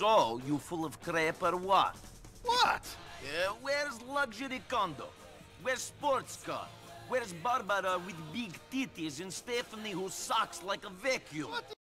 So, you full of crap or what? What? Uh, where's luxury condo? Where's sports car? Where's Barbara with big titties and Stephanie who sucks like a vacuum?